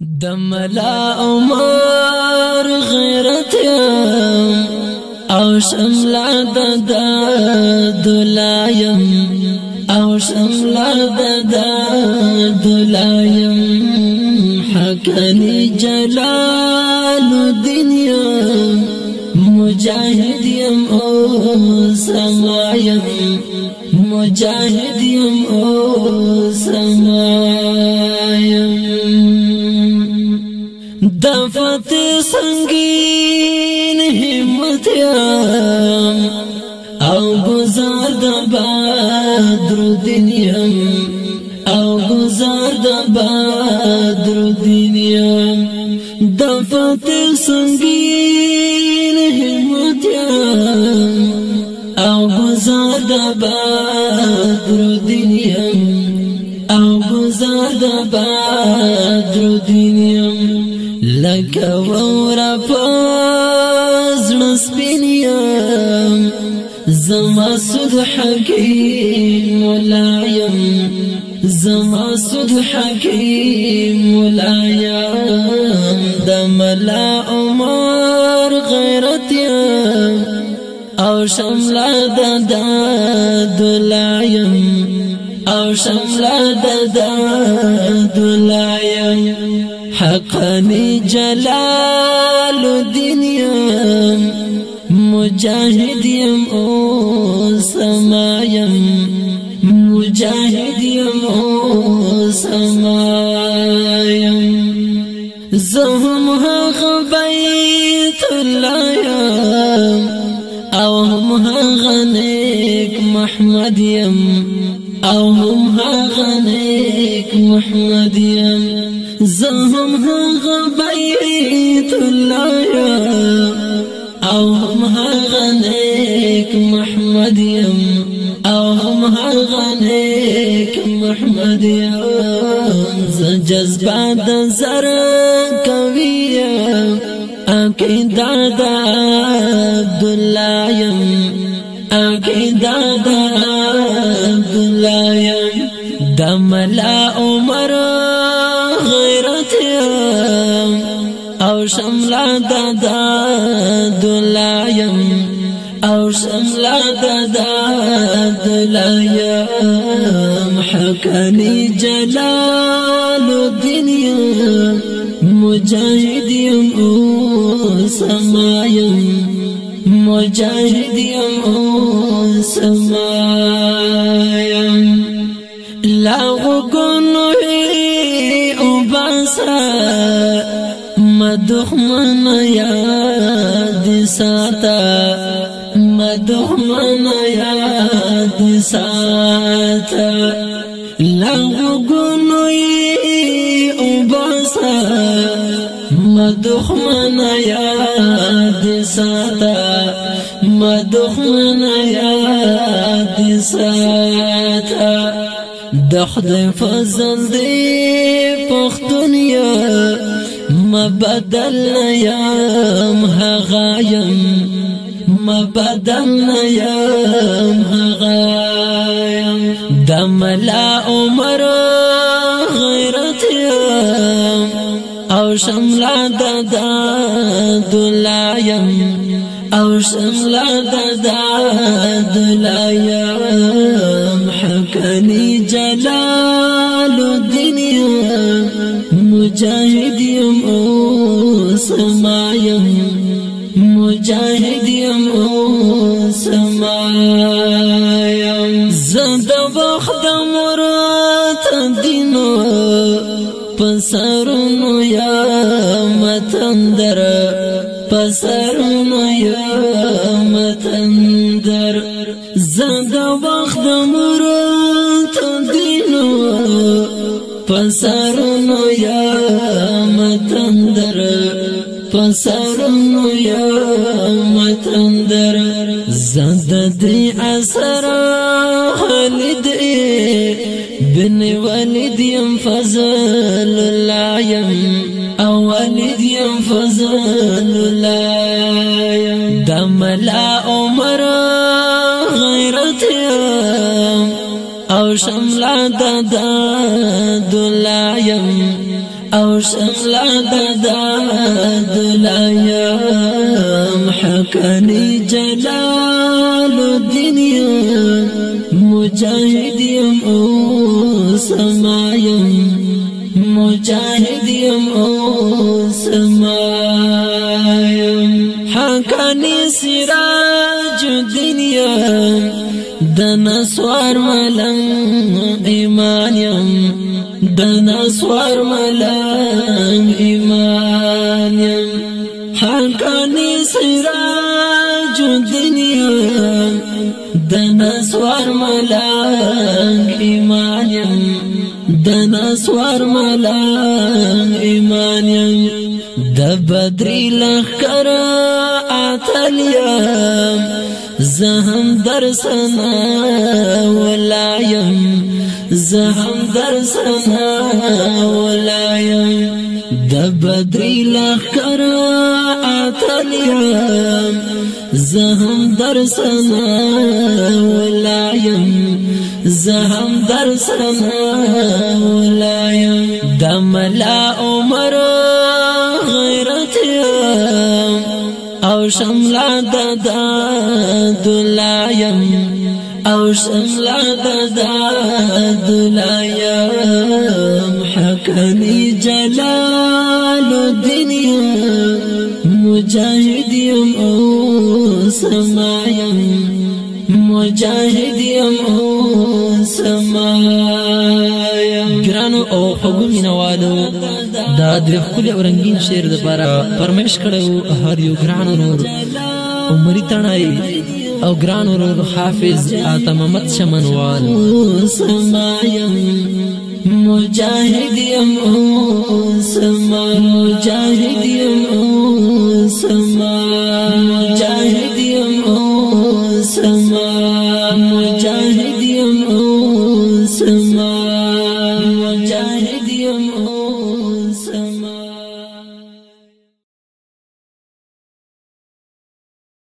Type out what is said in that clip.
دملا عمر غیرت أو شملا د دلایم أو شملا د دلایم حقني جلال دنیا مجاهد يم أو سمایم مجاهد يم أو سمایم دفت سنگین همت یم او گزار د بدر دنیم او گزار د بدر دنیم دفت سنگین همت یم او گزار د بدر دنیم او گزار د بدر دنیم لکه وورا پزړه سپینیم زما سود حکیم ملایم زما سود حکیم ملایم د ملا عمر غیرت أو شملا د دلایم أو شملا د دلایم حقني جلال الدين يم مجاهد يم أو سمايم مجاهد يم أو سمايم زهم هغ بيت الله يم أو هم محمد يم أو هم محمد يم زهم هغه بیت الله. أو هم هغه محمد يم أو هم هغه محمد يم ز جذبات زر کوي عقیده د عبد الله يم عقیده د عبد الله يم دملا عمر أو شملا دادا دلایم او شملا دادا دلایم حقانی جلال الدنیا مجاهدیم او سمایم مجاهدیم او سمایم لا مدخمن یاد ساتا مدخمن یاد ساتا. لغو گنوی اوباسا مدخمن یاد ساتا. مدخمن یاد ساتا. دخد فضل دی پختون یا ما بدل يام هغايم ما بدل يام هغايم دم لا عمر غيرت يام أو شملا ددا دلايم أو شملا ددا دلايم حكني جلال الدنيا مجاهد يم أو سمایم مجاهد يم أو سمایم زند وخت مرات دینو پسرونو یا متندر پسرونو یا متندر زند وخت مرات دینو پسرونو یا متندر پسرونو یا متندر زند دی اثر خالد بن ولد یم فضل الله یم او ولد یم فضل الله یم دملا عمر غیرت او شملا د دلایم أو شملا ددا دلایم حقانی جلال الدنيا مجاهد يم أو سمایم مجاهد يم أو سمایم حقانی سراج الدنيا د نسوار ملنګ ایمان یم د نسوار ملنګ ایمان یم. حقانی سراج دنیا د نسوار ملنګ ایمان یم. د نسوار ملنګ ایمان یم. د بدري لخر اتلیم زهم درسنا ولایم زهم درسنا ولایم د بدري لخر اتلیم زهم درسنا ولایم زهم درسنا ولایم د ملا عمر او شملا د دلایم او شملا د دلایم حقني جلال الدنيا مجاهد يم او سمایم مجاهد يم او سمایم ګرانو او خوږو مینوالو دا درې ښکلي او رنګین شعر دپاره فرمایش کړی و هر یو ګران ورور. عمري تڼی او ګران ورور حافظ آتم محمد شمنوال. سمایم مجاهد یم سما مجاهد یم سما مجاهد یم سما مجاهد